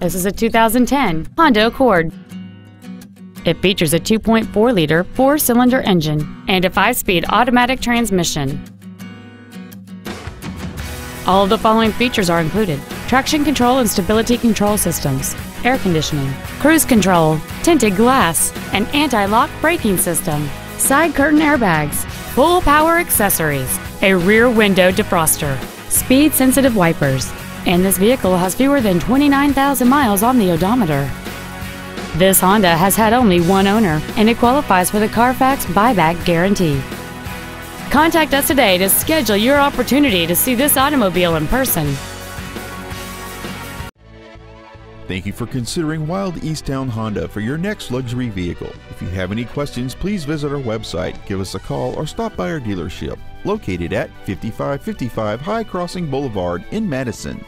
This is a 2010 Honda Accord. It features a 2.4-liter four-cylinder engine and a five-speed automatic transmission. All of the following features are included. Traction control and stability control systems, air conditioning, cruise control, tinted glass, an anti-lock braking system, side curtain airbags, full power accessories, a rear window defroster, speed sensitive wipers, and this vehicle has fewer than 29,000 miles on the odometer. This Honda has had only one owner and it qualifies for the Carfax buyback guarantee. Contact us today to schedule your opportunity to see this automobile in person. Thank you for considering Wilde East Towne Honda for your next luxury vehicle. If you have any questions, please visit our website, give us a call, or stop by our dealership located at 5555 High Crossing Boulevard in Madison.